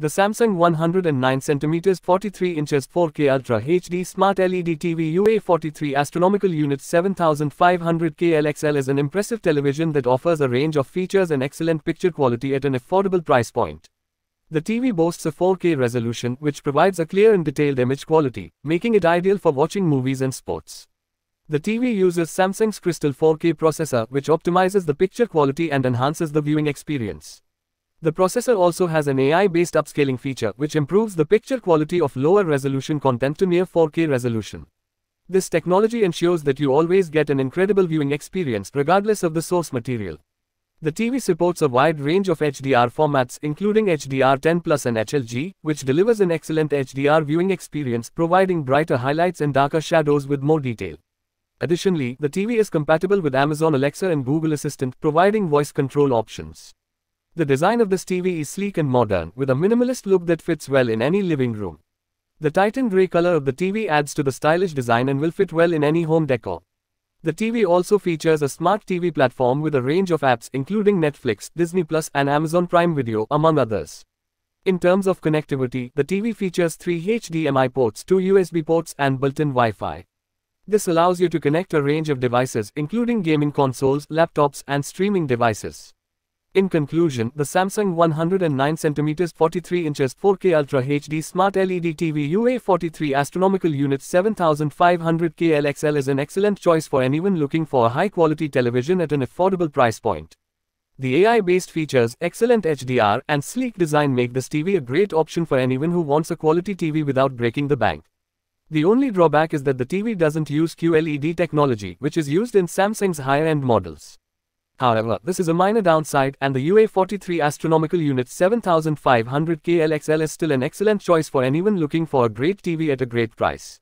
The Samsung 109cm 43 inches 4K Ultra HD Smart LED TV UA43 Astronomical Unit 7500K LXL is an impressive television that offers a range of features and excellent picture quality at an affordable price point. The TV boasts a 4K resolution which provides a clear and detailed image quality, making it ideal for watching movies and sports. The TV uses Samsung's Crystal 4K processor which optimizes the picture quality and enhances the viewing experience. The processor also has an AI-based upscaling feature which improves the picture quality of lower resolution content to near 4K resolution. This technology ensures that you always get an incredible viewing experience regardless of the source material. The TV supports a wide range of HDR formats including HDR10 Plus and HLG, which delivers an excellent HDR viewing experience providing brighter highlights and darker shadows with more detail. Additionally, the TV is compatible with Amazon Alexa and Google Assistant, providing voice control options. The design of this TV is sleek and modern, with a minimalist look that fits well in any living room. The Titan grey color of the TV adds to the stylish design and will fit well in any home decor. The TV also features a smart TV platform with a range of apps including Netflix, Disney Plus, and Amazon Prime Video, among others. In terms of connectivity, the TV features three HDMI ports, two USB ports, and built-in Wi-Fi. This allows you to connect a range of devices, including gaming consoles, laptops, and streaming devices. In conclusion, the Samsung 109cm 43 inches 4K Ultra HD Smart LED TV UA43 Astronomical Unit 7500K LXL is an excellent choice for anyone looking for a high-quality television at an affordable price point. The AI-based features, excellent HDR, and sleek design make this TV a great option for anyone who wants a quality TV without breaking the bank. The only drawback is that the TV doesn't use QLED technology, which is used in Samsung's higher-end models. However, this is a minor downside and the UA43 astronomical unit 7500K LXL is still an excellent choice for anyone looking for a great TV at a great price.